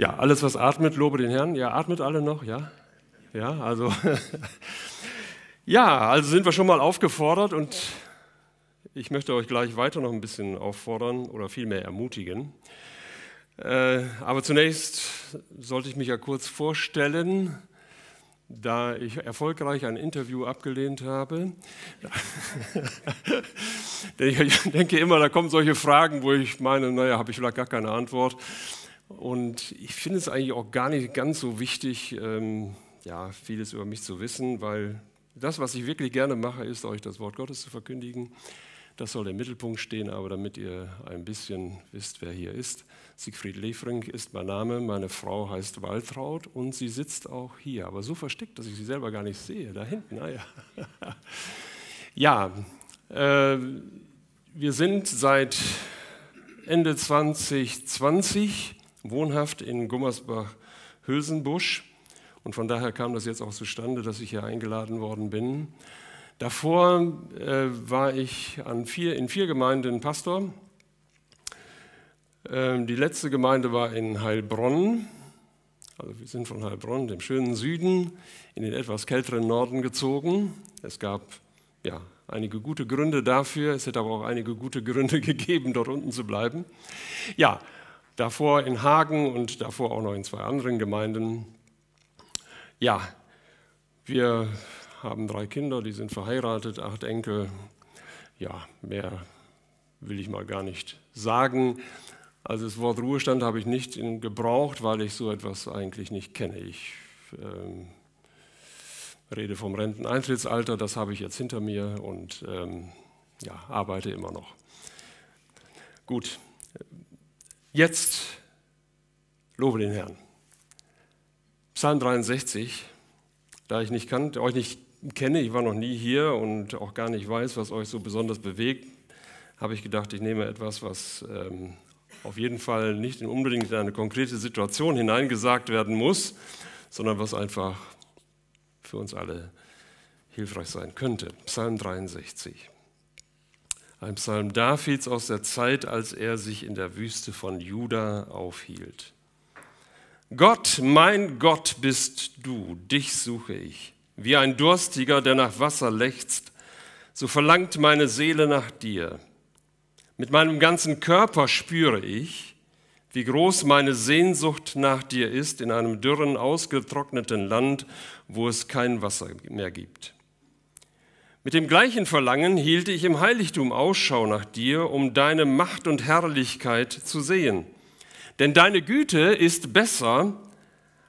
Ja, alles, was atmet, lobe den Herrn. Ja, atmet alle noch, ja? Ja, also. ja, also sind wir schon mal aufgefordert und ich möchte euch gleich weiter noch ein bisschen auffordern oder vielmehr ermutigen. Äh, aber zunächst sollte ich mich ja kurz vorstellen, da ich erfolgreich ein Interview abgelehnt habe. ich denke immer, da kommen solche Fragen, wo ich meine, naja, habe ich vielleicht gar keine Antwort. Und ich finde es eigentlich auch gar nicht ganz so wichtig, ähm, ja, vieles über mich zu wissen, weil das, was ich wirklich gerne mache, ist, euch das Wort Gottes zu verkündigen. Das soll im Mittelpunkt stehen, aber damit ihr ein bisschen wisst, wer hier ist. Siegfried Lefring ist mein Name, meine Frau heißt Waltraud und sie sitzt auch hier, aber so versteckt, dass ich sie selber gar nicht sehe. Da hinten, naja. ja, äh, wir sind seit Ende 2020 wohnhaft in Gummersbach-Hülsenbusch. Und von daher kam das jetzt auch zustande, dass ich hier eingeladen worden bin. Davor äh, war ich vier, in vier Gemeinden Pastor. Ähm, die letzte Gemeinde war in Heilbronn. Also wir sind von Heilbronn, dem schönen Süden, in den etwas kälteren Norden gezogen. Es gab ja, einige gute Gründe dafür. Es hätte aber auch einige gute Gründe gegeben, dort unten zu bleiben. Ja, davor in Hagen und davor auch noch in zwei anderen Gemeinden. Ja, wir haben drei Kinder, die sind verheiratet, acht Enkel. Ja, mehr will ich mal gar nicht sagen. Also das Wort Ruhestand habe ich nicht gebraucht, weil ich so etwas eigentlich nicht kenne. Ich ähm, rede vom Renteneintrittsalter, das habe ich jetzt hinter mir und ähm, ja, arbeite immer noch. Gut, Jetzt lobe den Herrn. Psalm 63, da ich nicht kann, euch nicht kenne, ich war noch nie hier und auch gar nicht weiß, was euch so besonders bewegt, habe ich gedacht, ich nehme etwas, was ähm, auf jeden Fall nicht unbedingt in eine konkrete Situation hineingesagt werden muss, sondern was einfach für uns alle hilfreich sein könnte. Psalm 63. Ein Psalm Davids aus der Zeit, als er sich in der Wüste von Juda aufhielt. Gott, mein Gott bist du, dich suche ich. Wie ein Durstiger, der nach Wasser lechzt, so verlangt meine Seele nach dir. Mit meinem ganzen Körper spüre ich, wie groß meine Sehnsucht nach dir ist in einem dürren, ausgetrockneten Land, wo es kein Wasser mehr gibt. Mit dem gleichen Verlangen hielt ich im Heiligtum Ausschau nach dir, um deine Macht und Herrlichkeit zu sehen. Denn deine Güte ist besser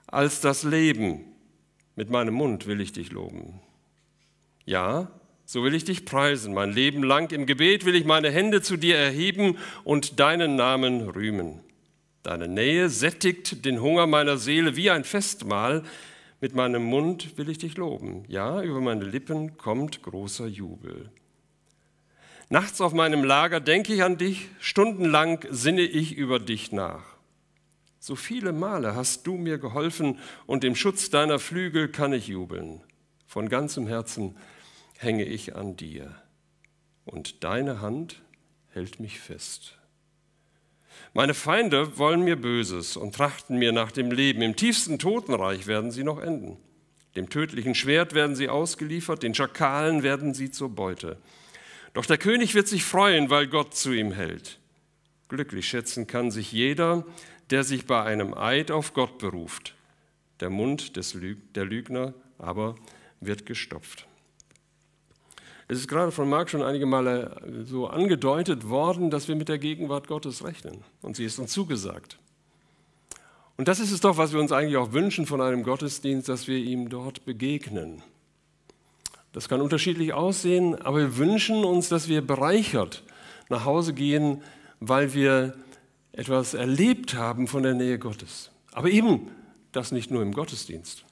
als das Leben. Mit meinem Mund will ich dich loben. Ja, so will ich dich preisen. Mein Leben lang im Gebet will ich meine Hände zu dir erheben und deinen Namen rühmen. Deine Nähe sättigt den Hunger meiner Seele wie ein Festmahl. Mit meinem Mund will ich dich loben. Ja, über meine Lippen kommt großer Jubel. Nachts auf meinem Lager denke ich an dich, stundenlang sinne ich über dich nach. So viele Male hast du mir geholfen und im Schutz deiner Flügel kann ich jubeln. Von ganzem Herzen hänge ich an dir und deine Hand hält mich fest. Meine Feinde wollen mir Böses und trachten mir nach dem Leben. Im tiefsten Totenreich werden sie noch enden. Dem tödlichen Schwert werden sie ausgeliefert, den Schakalen werden sie zur Beute. Doch der König wird sich freuen, weil Gott zu ihm hält. Glücklich schätzen kann sich jeder, der sich bei einem Eid auf Gott beruft. Der Mund des Lüg der Lügner aber wird gestopft. Es ist gerade von Marc schon einige Male so angedeutet worden, dass wir mit der Gegenwart Gottes rechnen. Und sie ist uns zugesagt. Und das ist es doch, was wir uns eigentlich auch wünschen von einem Gottesdienst, dass wir ihm dort begegnen. Das kann unterschiedlich aussehen, aber wir wünschen uns, dass wir bereichert nach Hause gehen, weil wir etwas erlebt haben von der Nähe Gottes. Aber eben das nicht nur im Gottesdienst,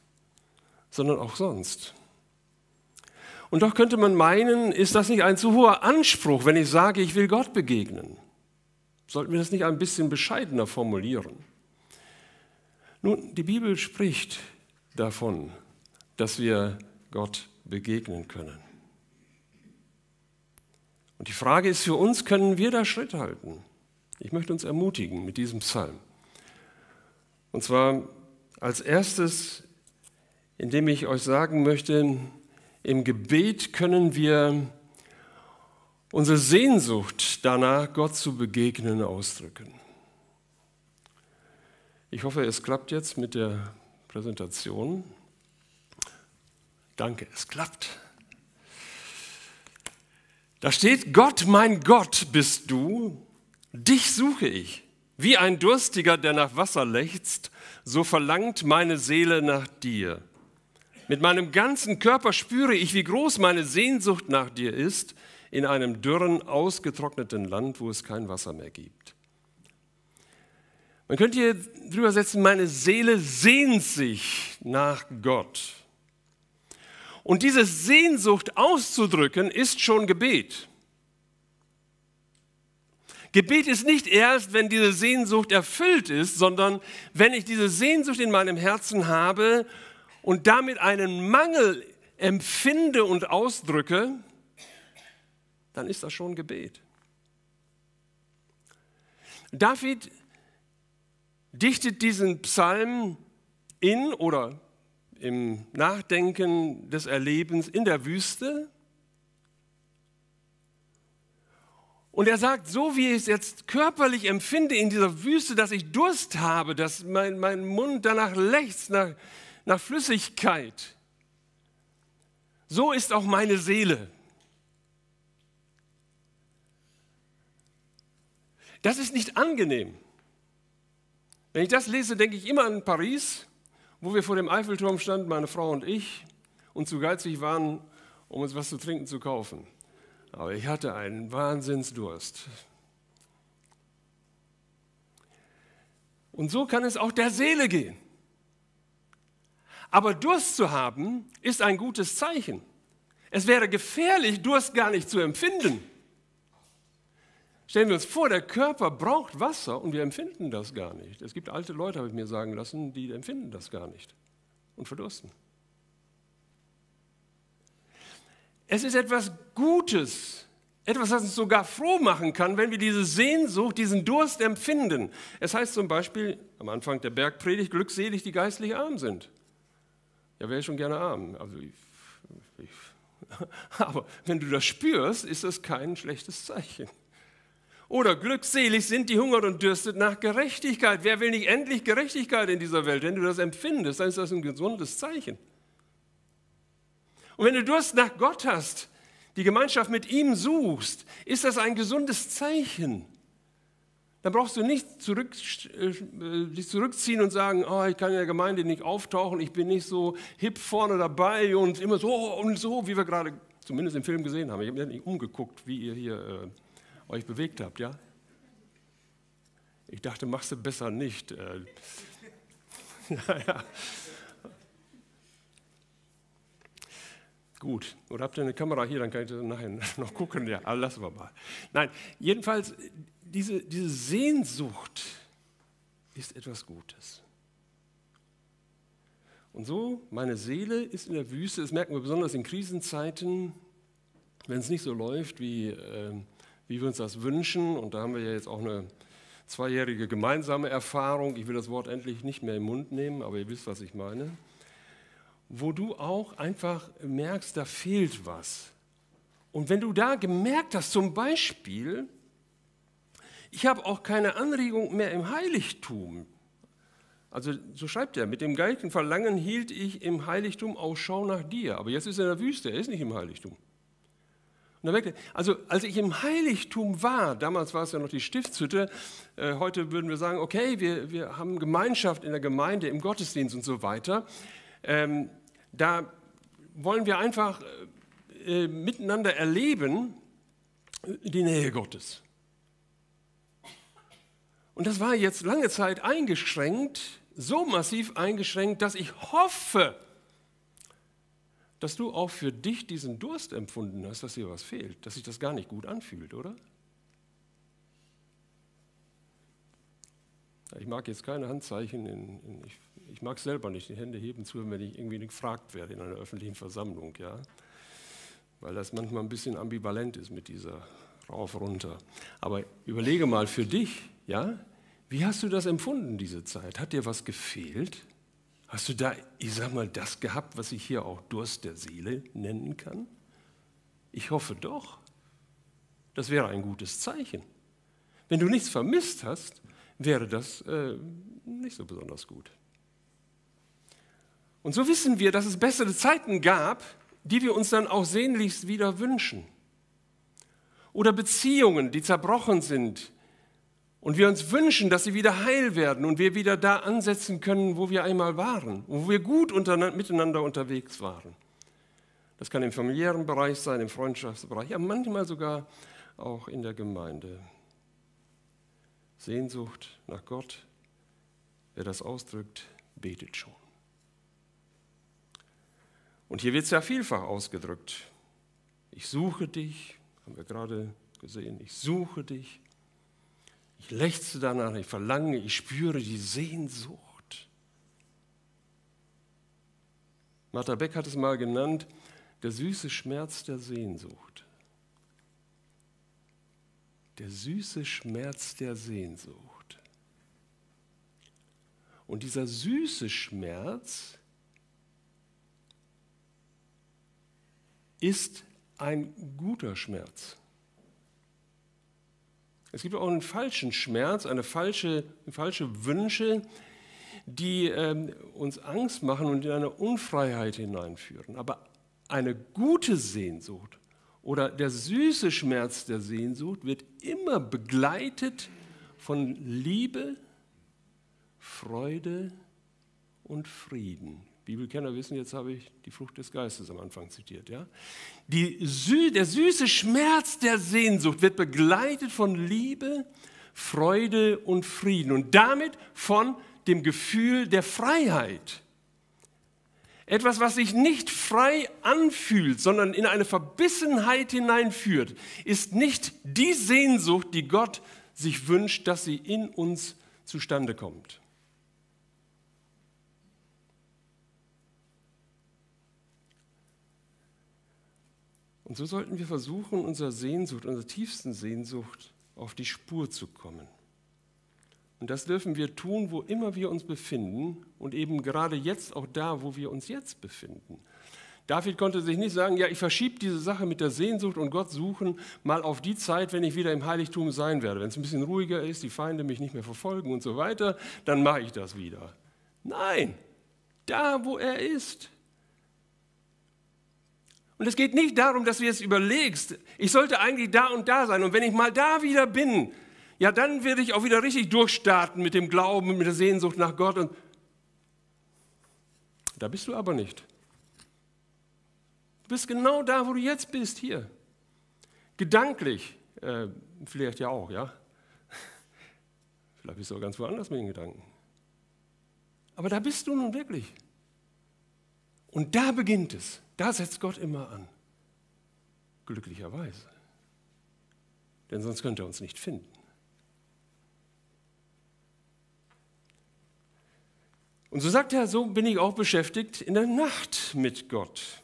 sondern auch sonst. Und doch könnte man meinen, ist das nicht ein zu hoher Anspruch, wenn ich sage, ich will Gott begegnen? Sollten wir das nicht ein bisschen bescheidener formulieren? Nun, die Bibel spricht davon, dass wir Gott begegnen können. Und die Frage ist für uns, können wir da Schritt halten? Ich möchte uns ermutigen mit diesem Psalm. Und zwar als erstes, indem ich euch sagen möchte, im Gebet können wir unsere Sehnsucht danach, Gott zu begegnen, ausdrücken. Ich hoffe, es klappt jetzt mit der Präsentation. Danke, es klappt. Da steht, Gott, mein Gott bist du, dich suche ich. Wie ein Durstiger, der nach Wasser lechzt, so verlangt meine Seele nach dir. Mit meinem ganzen Körper spüre ich, wie groß meine Sehnsucht nach dir ist, in einem dürren, ausgetrockneten Land, wo es kein Wasser mehr gibt. Man könnte hier drüber setzen, meine Seele sehnt sich nach Gott. Und diese Sehnsucht auszudrücken, ist schon Gebet. Gebet ist nicht erst, wenn diese Sehnsucht erfüllt ist, sondern wenn ich diese Sehnsucht in meinem Herzen habe und damit einen Mangel empfinde und ausdrücke, dann ist das schon Gebet. David dichtet diesen Psalm in oder im Nachdenken des Erlebens in der Wüste. Und er sagt, so wie ich es jetzt körperlich empfinde in dieser Wüste, dass ich Durst habe, dass mein, mein Mund danach lechzt, nach, nach Flüssigkeit, so ist auch meine Seele. Das ist nicht angenehm. Wenn ich das lese, denke ich immer an Paris, wo wir vor dem Eiffelturm standen, meine Frau und ich, und zu geizig waren, um uns was zu trinken zu kaufen. Aber ich hatte einen Wahnsinnsdurst. Und so kann es auch der Seele gehen. Aber Durst zu haben, ist ein gutes Zeichen. Es wäre gefährlich, Durst gar nicht zu empfinden. Stellen wir uns vor, der Körper braucht Wasser und wir empfinden das gar nicht. Es gibt alte Leute, habe ich mir sagen lassen, die empfinden das gar nicht und verdursten. Es ist etwas Gutes, etwas, was uns sogar froh machen kann, wenn wir diese Sehnsucht, diesen Durst empfinden. Es heißt zum Beispiel am Anfang der Bergpredigt, glückselig, die geistlich arm sind. Ja, wäre schon gerne arm. Also ich, ich, aber wenn du das spürst, ist das kein schlechtes Zeichen. Oder glückselig sind die hungert und dürstet nach Gerechtigkeit. Wer will nicht endlich Gerechtigkeit in dieser Welt? Wenn du das empfindest, dann ist das ein gesundes Zeichen. Und wenn du Durst nach Gott hast, die Gemeinschaft mit ihm suchst, ist das ein gesundes Zeichen. Dann brauchst du nicht zurück, äh, dich zurückziehen und sagen, oh, ich kann in der Gemeinde nicht auftauchen, ich bin nicht so hip vorne dabei und immer so und so, wie wir gerade zumindest im Film gesehen haben. Ich habe mir nicht umgeguckt, wie ihr hier äh, euch bewegt habt, ja? Ich dachte, machst du besser nicht. Äh. ja, ja. Gut, oder habt ihr eine Kamera hier, dann kann ich das nachher noch gucken. Ja, lassen wir mal. Nein, jedenfalls, diese, diese Sehnsucht ist etwas Gutes. Und so, meine Seele ist in der Wüste, das merken wir besonders in Krisenzeiten, wenn es nicht so läuft, wie äh, wie wir uns das wünschen. Und da haben wir ja jetzt auch eine zweijährige gemeinsame Erfahrung. Ich will das Wort endlich nicht mehr im Mund nehmen, aber ihr wisst, was ich meine. Wo du auch einfach merkst, da fehlt was. Und wenn du da gemerkt hast, zum Beispiel, ich habe auch keine Anregung mehr im Heiligtum. Also so schreibt er, mit dem gleichen Verlangen hielt ich im Heiligtum Ausschau nach dir. Aber jetzt ist er in der Wüste, er ist nicht im Heiligtum. Also als ich im Heiligtum war, damals war es ja noch die Stiftshütte, äh, heute würden wir sagen, okay, wir, wir haben Gemeinschaft in der Gemeinde, im Gottesdienst und so weiter. Ähm, da wollen wir einfach äh, miteinander erleben die Nähe Gottes. Und das war jetzt lange Zeit eingeschränkt, so massiv eingeschränkt, dass ich hoffe, dass du auch für dich diesen Durst empfunden hast, dass dir was fehlt, dass sich das gar nicht gut anfühlt, oder? Ich mag jetzt keine Handzeichen, in, in, ich, ich, mag selber nicht die Hände heben zu, wenn ich irgendwie gefragt werde in einer öffentlichen Versammlung, ja, weil das manchmal ein bisschen ambivalent ist mit dieser rauf runter. Aber überlege mal für dich, ja, Wie hast du das empfunden, diese Zeit? Hat dir was gefehlt? Hast du da, ich sag mal, das gehabt, was ich hier auch Durst der Seele nennen kann? Ich hoffe doch. Das wäre ein gutes Zeichen. Wenn du nichts vermisst hast, wäre das äh, nicht so besonders gut. Und so wissen wir, dass es bessere Zeiten gab, die wir uns dann auch sehnlichst wieder wünschen. Oder Beziehungen, die zerbrochen sind, und wir uns wünschen, dass sie wieder heil werden und wir wieder da ansetzen können, wo wir einmal waren, wo wir gut miteinander unterwegs waren. Das kann im familiären Bereich sein, im Freundschaftsbereich, ja manchmal sogar auch in der Gemeinde. Sehnsucht nach Gott, wer das ausdrückt, betet schon. Und hier wird es ja vielfach ausgedrückt. Ich suche dich, haben wir gerade gesehen, ich suche dich. Ich lechze danach, ich verlange, ich spüre die Sehnsucht. Martha Beck hat es mal genannt, der süße Schmerz der Sehnsucht. Der süße Schmerz der Sehnsucht. Und dieser süße Schmerz ist ein guter Schmerz. Es gibt auch einen falschen Schmerz, eine falsche, falsche Wünsche, die ähm, uns Angst machen und in eine Unfreiheit hineinführen. Aber eine gute Sehnsucht oder der süße Schmerz der Sehnsucht wird immer begleitet von Liebe, Freude und Frieden. Bibelkenner wissen, jetzt habe ich die Frucht des Geistes am Anfang zitiert. Ja? Die, der süße Schmerz der Sehnsucht wird begleitet von Liebe, Freude und Frieden und damit von dem Gefühl der Freiheit. Etwas, was sich nicht frei anfühlt, sondern in eine Verbissenheit hineinführt, ist nicht die Sehnsucht, die Gott sich wünscht, dass sie in uns zustande kommt. Und so sollten wir versuchen, unserer Sehnsucht, unserer tiefsten Sehnsucht auf die Spur zu kommen. Und das dürfen wir tun, wo immer wir uns befinden und eben gerade jetzt auch da, wo wir uns jetzt befinden. David konnte sich nicht sagen, ja, ich verschiebe diese Sache mit der Sehnsucht und Gott suchen mal auf die Zeit, wenn ich wieder im Heiligtum sein werde. Wenn es ein bisschen ruhiger ist, die Feinde mich nicht mehr verfolgen und so weiter, dann mache ich das wieder. Nein, da, wo er ist, und es geht nicht darum, dass du jetzt überlegst, ich sollte eigentlich da und da sein. Und wenn ich mal da wieder bin, ja, dann werde ich auch wieder richtig durchstarten mit dem Glauben, mit der Sehnsucht nach Gott. Und da bist du aber nicht. Du bist genau da, wo du jetzt bist, hier. Gedanklich, äh, vielleicht ja auch, ja. Vielleicht bist du auch ganz woanders mit den Gedanken. Aber da bist du nun wirklich. Und da beginnt es. Da setzt Gott immer an. Glücklicherweise. Denn sonst könnte er uns nicht finden. Und so sagt er, so bin ich auch beschäftigt in der Nacht mit Gott.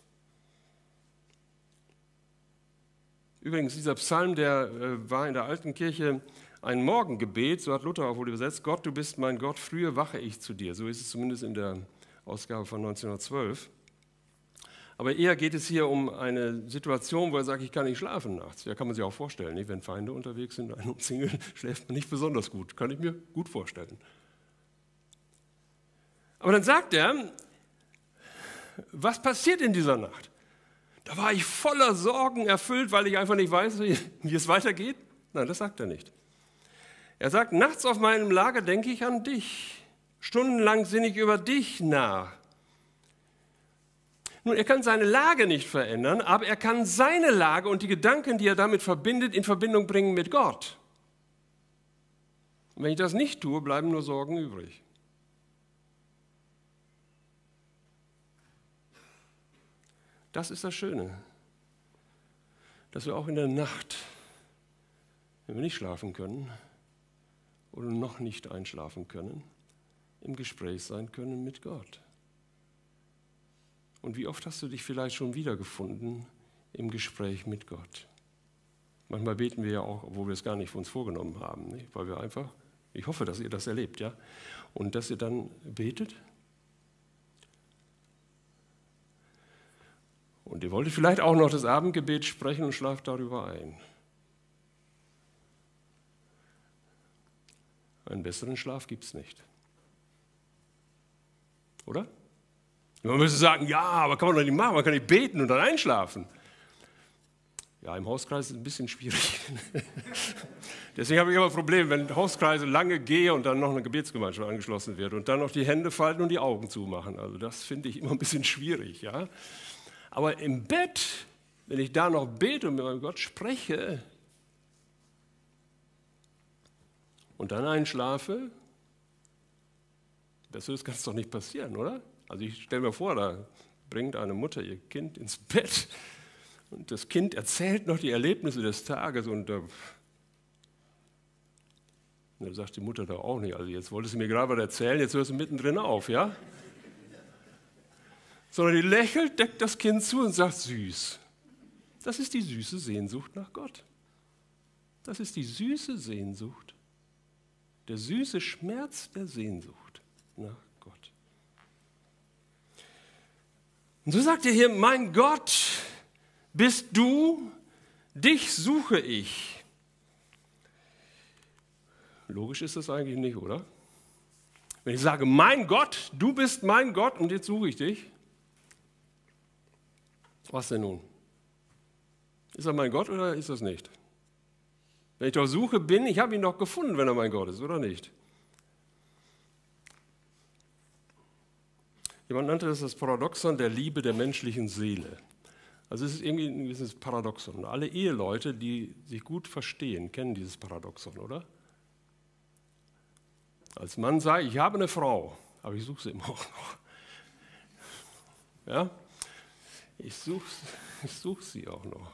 Übrigens, dieser Psalm, der äh, war in der alten Kirche ein Morgengebet, so hat Luther auch wohl übersetzt, Gott, du bist mein Gott, früher wache ich zu dir. So ist es zumindest in der Ausgabe von 1912. Aber eher geht es hier um eine Situation, wo er sagt, ich kann nicht schlafen nachts. Ja, kann man sich auch vorstellen. Nicht? Wenn Feinde unterwegs sind, ein umzingeln, schläft man nicht besonders gut. Kann ich mir gut vorstellen. Aber dann sagt er, was passiert in dieser Nacht? Da war ich voller Sorgen erfüllt, weil ich einfach nicht weiß, wie es weitergeht. Nein, das sagt er nicht. Er sagt, nachts auf meinem Lager denke ich an dich. Stundenlang sinne ich über dich nach. Nun, er kann seine Lage nicht verändern, aber er kann seine Lage und die Gedanken, die er damit verbindet, in Verbindung bringen mit Gott. Und wenn ich das nicht tue, bleiben nur Sorgen übrig. Das ist das Schöne, dass wir auch in der Nacht, wenn wir nicht schlafen können oder noch nicht einschlafen können, im Gespräch sein können mit Gott. Und wie oft hast du dich vielleicht schon wiedergefunden im Gespräch mit Gott? Manchmal beten wir ja auch, obwohl wir es gar nicht für uns vorgenommen haben, nicht? weil wir einfach Ich hoffe, dass ihr das erlebt, ja. Und dass ihr dann betet. Und ihr wolltet vielleicht auch noch das Abendgebet sprechen und schlaft darüber ein. Einen besseren Schlaf gibt es nicht. Oder? Man müsste sagen, ja, aber kann man doch nicht machen, man kann nicht beten und dann einschlafen. Ja, im Hauskreis ist es ein bisschen schwierig. Deswegen habe ich immer ein Problem, wenn Hauskreise lange gehe und dann noch eine Gebetsgemeinschaft angeschlossen wird und dann noch die Hände falten und die Augen zumachen. Also das finde ich immer ein bisschen schwierig. Ja? Aber im Bett, wenn ich da noch bete und mit meinem Gott spreche und dann einschlafe, das kann es doch nicht passieren, oder? Also ich stelle mir vor, da bringt eine Mutter ihr Kind ins Bett und das Kind erzählt noch die Erlebnisse des Tages und äh, da sagt die Mutter da auch nicht, also jetzt wolltest du mir gerade was erzählen, jetzt hörst du mittendrin auf, ja? Sondern die lächelt, deckt das Kind zu und sagt süß. Das ist die süße Sehnsucht nach Gott. Das ist die süße Sehnsucht, der süße Schmerz der Sehnsucht nach Gott. Und so sagt er hier, mein Gott, bist du, dich suche ich. Logisch ist das eigentlich nicht, oder? Wenn ich sage, mein Gott, du bist mein Gott und jetzt suche ich dich, was denn nun? Ist er mein Gott oder ist das nicht? Wenn ich doch suche bin, ich habe ihn doch gefunden, wenn er mein Gott ist, oder nicht? Jemand nannte das das Paradoxon der Liebe der menschlichen Seele. Also es ist irgendwie ein gewisses Paradoxon. Alle Eheleute, die sich gut verstehen, kennen dieses Paradoxon, oder? Als Mann sage ich, ich habe eine Frau, aber ich suche sie immer auch noch. Ja? Ich suche ich such sie auch noch.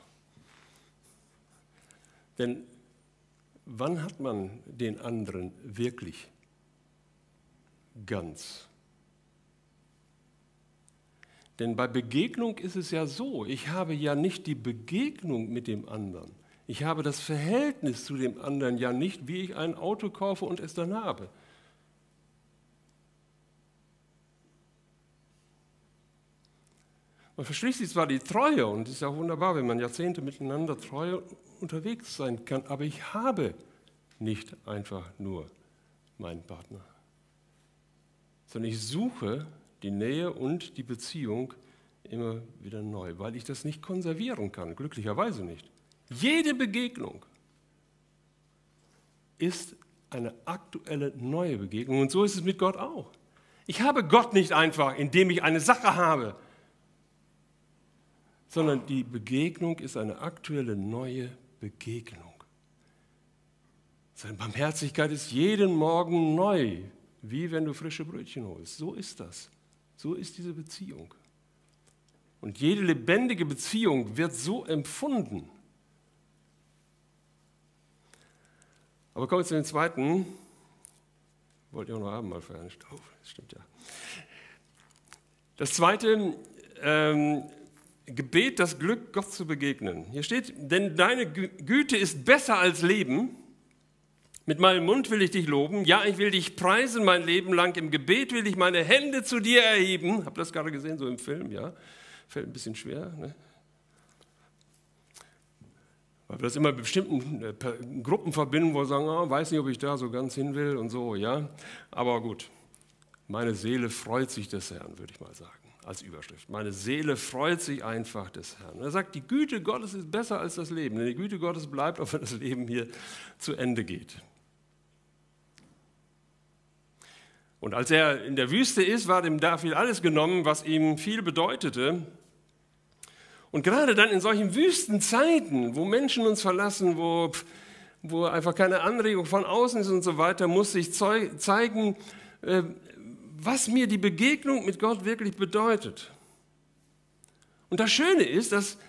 Denn wann hat man den anderen wirklich ganz? Denn bei Begegnung ist es ja so, ich habe ja nicht die Begegnung mit dem anderen. Ich habe das Verhältnis zu dem anderen ja nicht, wie ich ein Auto kaufe und es dann habe. Man verschließt sich zwar die Treue und es ist ja wunderbar, wenn man Jahrzehnte miteinander treu unterwegs sein kann, aber ich habe nicht einfach nur meinen Partner, sondern ich suche die Nähe und die Beziehung immer wieder neu, weil ich das nicht konservieren kann, glücklicherweise nicht. Jede Begegnung ist eine aktuelle neue Begegnung und so ist es mit Gott auch. Ich habe Gott nicht einfach, indem ich eine Sache habe, sondern die Begegnung ist eine aktuelle neue Begegnung. Seine Barmherzigkeit ist jeden Morgen neu, wie wenn du frische Brötchen holst. So ist das. So ist diese Beziehung. Und jede lebendige Beziehung wird so empfunden. Aber kommen wir zu dem zweiten. Wollt ihr auch noch haben, mal feiern? Oh, das stimmt ja. Das zweite ähm, Gebet, das Glück, Gott zu begegnen. Hier steht, denn deine Güte ist besser als Leben mit meinem Mund will ich dich loben. Ja, ich will dich preisen mein Leben lang. Im Gebet will ich meine Hände zu dir erheben. Habt ihr das gerade gesehen, so im Film? Ja, fällt ein bisschen schwer. Ne? Weil wir das immer mit bestimmten äh, Gruppen verbinden, wo wir sagen, oh, weiß nicht, ob ich da so ganz hin will und so, ja. Aber gut, meine Seele freut sich des Herrn, würde ich mal sagen, als Überschrift. Meine Seele freut sich einfach des Herrn. Er sagt, die Güte Gottes ist besser als das Leben, denn die Güte Gottes bleibt, auch wenn das Leben hier zu Ende geht. Und als er in der Wüste ist, war dem David alles genommen, was ihm viel bedeutete. Und gerade dann in solchen Wüstenzeiten, wo Menschen uns verlassen, wo, wo einfach keine Anregung von außen ist und so weiter, muss sich zeigen, äh, was mir die Begegnung mit Gott wirklich bedeutet. Und das Schöne ist, dass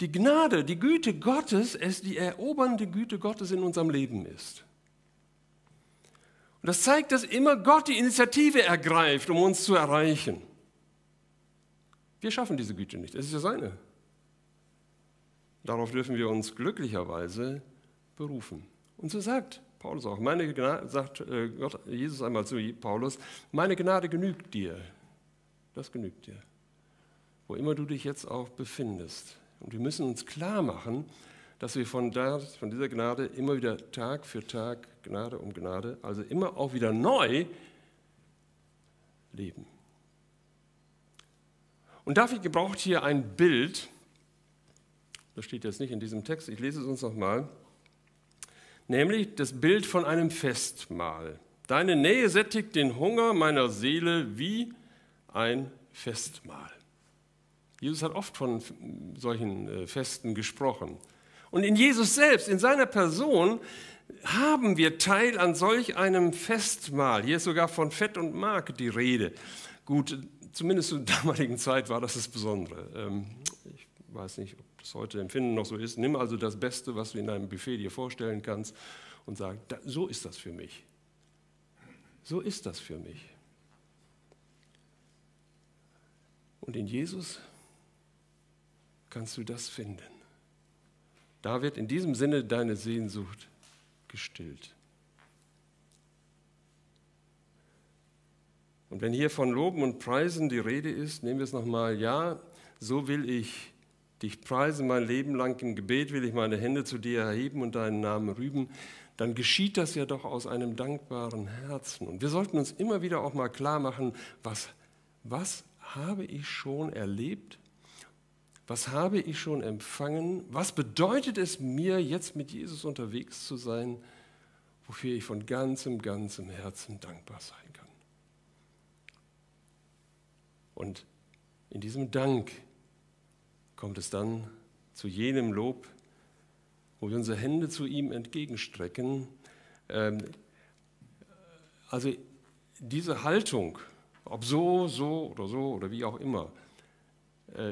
die Gnade, die Güte Gottes, es die erobernde Güte Gottes in unserem Leben ist. Und das zeigt, dass immer Gott die Initiative ergreift, um uns zu erreichen. Wir schaffen diese Güte nicht, es ist ja seine. Darauf dürfen wir uns glücklicherweise berufen. Und so sagt Paulus auch. Meine Gnade, sagt äh, Gott, Jesus einmal zu Paulus, meine Gnade genügt dir. Das genügt dir. Wo immer du dich jetzt auch befindest. Und wir müssen uns klar machen, dass wir von, da, von dieser Gnade immer wieder Tag für Tag, Gnade um Gnade, also immer auch wieder neu leben. Und David gebraucht hier ein Bild, das steht jetzt nicht in diesem Text, ich lese es uns nochmal, nämlich das Bild von einem Festmahl. Deine Nähe sättigt den Hunger meiner Seele wie ein Festmahl. Jesus hat oft von solchen äh, Festen gesprochen. Und in Jesus selbst, in seiner Person, haben wir Teil an solch einem Festmahl. Hier ist sogar von Fett und Mark die Rede. Gut, zumindest zur damaligen Zeit war das das Besondere. Ähm, ich weiß nicht, ob das heute Empfinden noch so ist. Nimm also das Beste, was du in deinem Buffet dir vorstellen kannst und sag, so ist das für mich. So ist das für mich. Und in Jesus kannst du das finden. Da wird in diesem Sinne deine Sehnsucht gestillt. Und wenn hier von Loben und Preisen die Rede ist, nehmen wir es nochmal, ja, so will ich dich preisen mein Leben lang, im Gebet will ich meine Hände zu dir erheben und deinen Namen rüben, dann geschieht das ja doch aus einem dankbaren Herzen. Und wir sollten uns immer wieder auch mal klar machen, was, was habe ich schon erlebt? Was habe ich schon empfangen? Was bedeutet es mir, jetzt mit Jesus unterwegs zu sein, wofür ich von ganzem, ganzem Herzen dankbar sein kann? Und in diesem Dank kommt es dann zu jenem Lob, wo wir unsere Hände zu ihm entgegenstrecken. Ähm, also diese Haltung, ob so, so oder so oder wie auch immer,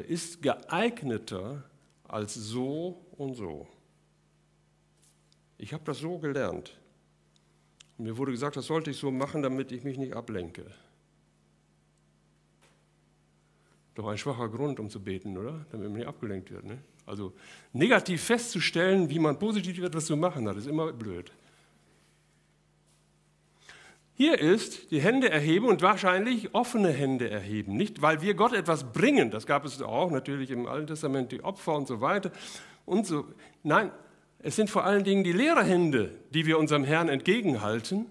ist geeigneter als so und so. Ich habe das so gelernt. mir wurde gesagt, das sollte ich so machen, damit ich mich nicht ablenke. Doch ein schwacher Grund, um zu beten, oder? Damit man nicht abgelenkt wird. Ne? Also negativ festzustellen, wie man positiv etwas zu machen hat, ist immer blöd. Hier ist die Hände erheben und wahrscheinlich offene Hände erheben. Nicht, weil wir Gott etwas bringen, das gab es auch natürlich im Alten Testament, die Opfer und so weiter. Und so. Nein, es sind vor allen Dingen die leeren Hände, die wir unserem Herrn entgegenhalten,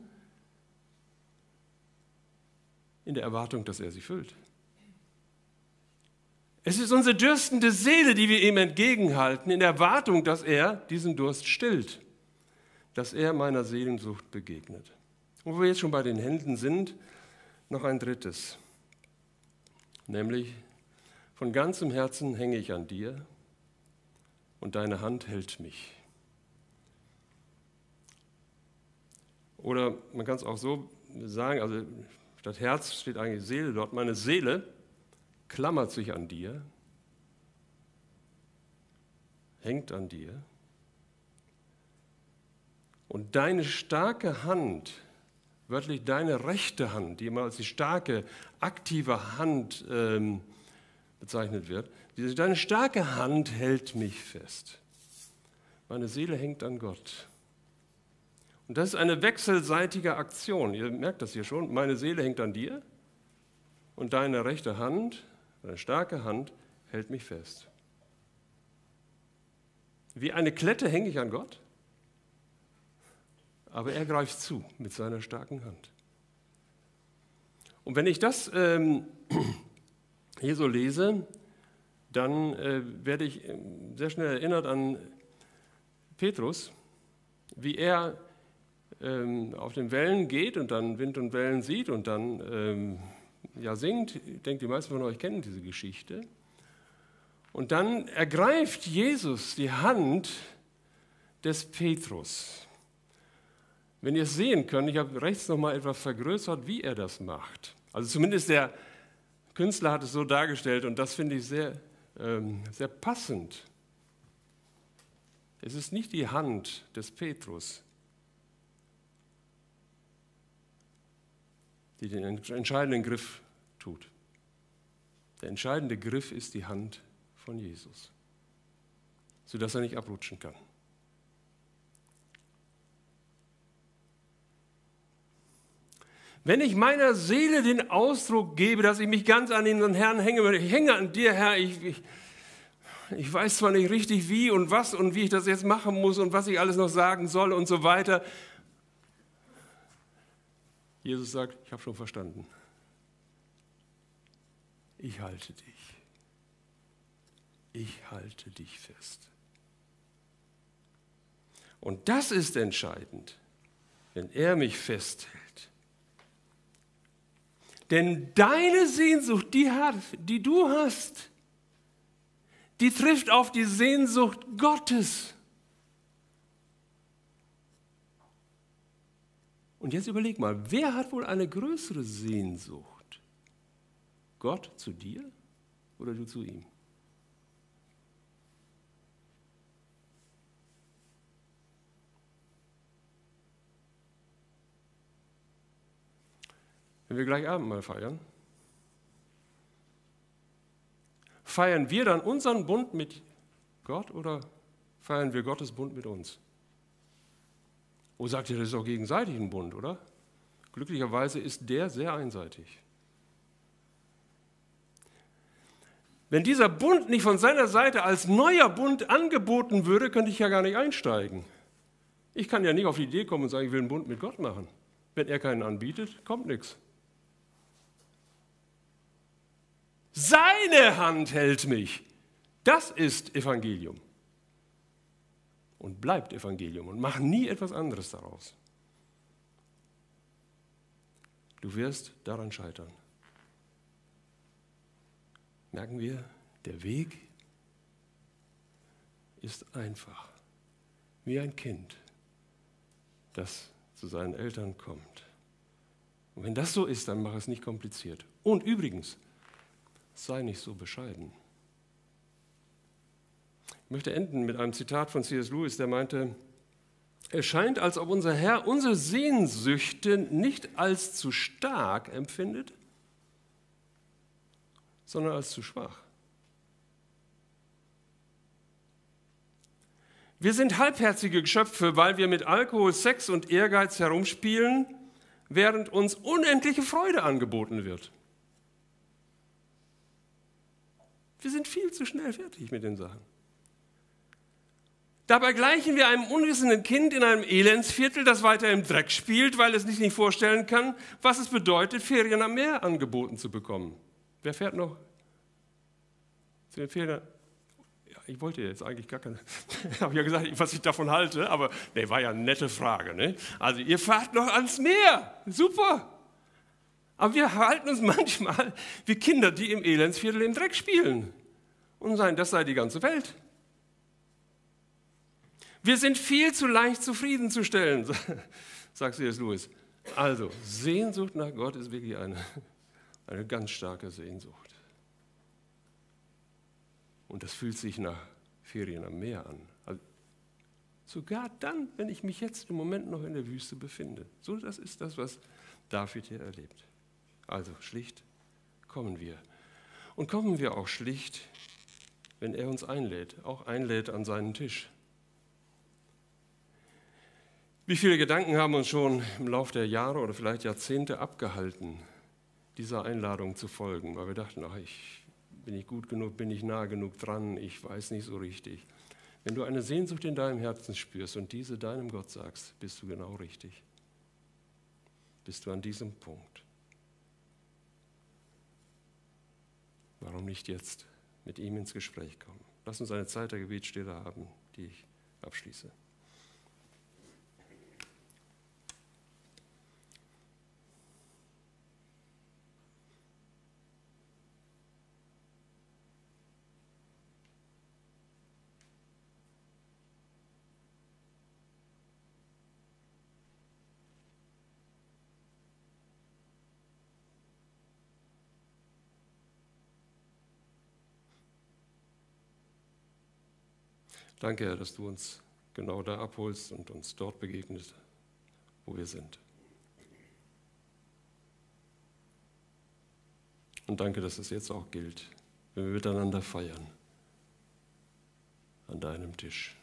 in der Erwartung, dass er sie füllt. Es ist unsere dürstende Seele, die wir ihm entgegenhalten, in der Erwartung, dass er diesen Durst stillt, dass er meiner Seelensucht begegnet. Wo wir jetzt schon bei den Händen sind, noch ein drittes, nämlich von ganzem Herzen hänge ich an dir und deine Hand hält mich. Oder man kann es auch so sagen, also statt Herz steht eigentlich Seele dort. Meine Seele klammert sich an dir, hängt an dir. Und deine starke Hand wörtlich deine rechte Hand, die immer als die starke, aktive Hand ähm, bezeichnet wird, deine starke Hand hält mich fest. Meine Seele hängt an Gott. Und das ist eine wechselseitige Aktion. Ihr merkt das hier schon. Meine Seele hängt an dir und deine rechte Hand, deine starke Hand hält mich fest. Wie eine Klette hänge ich an Gott aber er greift zu mit seiner starken Hand. Und wenn ich das ähm, hier so lese, dann äh, werde ich ähm, sehr schnell erinnert an Petrus, wie er ähm, auf den Wellen geht und dann Wind und Wellen sieht und dann ähm, ja, singt. Ich denke, die meisten von euch kennen diese Geschichte. Und dann ergreift Jesus die Hand des Petrus. Wenn ihr es sehen könnt, ich habe rechts nochmal etwas vergrößert, wie er das macht. Also zumindest der Künstler hat es so dargestellt und das finde ich sehr, ähm, sehr passend. Es ist nicht die Hand des Petrus, die den entscheidenden Griff tut. Der entscheidende Griff ist die Hand von Jesus, sodass er nicht abrutschen kann. Wenn ich meiner Seele den Ausdruck gebe, dass ich mich ganz an den Herrn hänge, ich hänge an dir, Herr, ich, ich, ich weiß zwar nicht richtig wie und was und wie ich das jetzt machen muss und was ich alles noch sagen soll und so weiter. Jesus sagt, ich habe schon verstanden. Ich halte dich. Ich halte dich fest. Und das ist entscheidend, wenn er mich festhält. Denn deine Sehnsucht, die, hat, die du hast, die trifft auf die Sehnsucht Gottes. Und jetzt überleg mal, wer hat wohl eine größere Sehnsucht? Gott zu dir oder du zu ihm? Wenn wir gleich Abendmahl feiern, Feiern wir dann unseren Bund mit Gott oder feiern wir Gottes Bund mit uns? Oh, sagt ihr, das ist doch gegenseitig ein Bund, oder? Glücklicherweise ist der sehr einseitig. Wenn dieser Bund nicht von seiner Seite als neuer Bund angeboten würde, könnte ich ja gar nicht einsteigen. Ich kann ja nicht auf die Idee kommen und sagen, ich will einen Bund mit Gott machen. Wenn er keinen anbietet, kommt nichts. Seine Hand hält mich. Das ist Evangelium. Und bleibt Evangelium und mach nie etwas anderes daraus. Du wirst daran scheitern. Merken wir, der Weg ist einfach, wie ein Kind, das zu seinen Eltern kommt. Und wenn das so ist, dann mach es nicht kompliziert. Und übrigens, sei nicht so bescheiden. Ich möchte enden mit einem Zitat von C.S. Lewis, der meinte, es scheint, als ob unser Herr unsere Sehnsüchte nicht als zu stark empfindet, sondern als zu schwach. Wir sind halbherzige Geschöpfe, weil wir mit Alkohol, Sex und Ehrgeiz herumspielen, während uns unendliche Freude angeboten wird. Wir sind viel zu schnell fertig mit den Sachen. Dabei gleichen wir einem unwissenden Kind in einem Elendsviertel, das weiter im Dreck spielt, weil es sich nicht vorstellen kann, was es bedeutet, Ferien am Meer angeboten zu bekommen. Wer fährt noch zu den Ferien? Ja, ich wollte jetzt eigentlich gar keine, habe ja gesagt, was ich davon halte, aber ne, war ja eine nette Frage. Ne? Also ihr fahrt noch ans Meer, super. Aber wir halten uns manchmal wie Kinder, die im Elendsviertel im Dreck spielen und sagen, das sei die ganze Welt. Wir sind viel zu leicht zufriedenzustellen, sagt C.S. Lewis. Also, Sehnsucht nach Gott ist wirklich eine, eine ganz starke Sehnsucht. Und das fühlt sich nach Ferien am Meer an. Also, sogar dann, wenn ich mich jetzt im Moment noch in der Wüste befinde. So, das ist das, was David hier erlebt. Also schlicht kommen wir. Und kommen wir auch schlicht, wenn er uns einlädt, auch einlädt an seinen Tisch. Wie viele Gedanken haben uns schon im Laufe der Jahre oder vielleicht Jahrzehnte abgehalten, dieser Einladung zu folgen, weil wir dachten, ach, ich, bin ich gut genug, bin ich nah genug dran, ich weiß nicht so richtig. Wenn du eine Sehnsucht in deinem Herzen spürst und diese deinem Gott sagst, bist du genau richtig. Bist du an diesem Punkt. Warum nicht jetzt mit ihm ins Gespräch kommen? Lass uns eine Zeit der Gebetsstille haben, die ich abschließe. Danke, Herr, dass du uns genau da abholst und uns dort begegnest, wo wir sind. Und danke, dass es jetzt auch gilt, wenn wir miteinander feiern an deinem Tisch.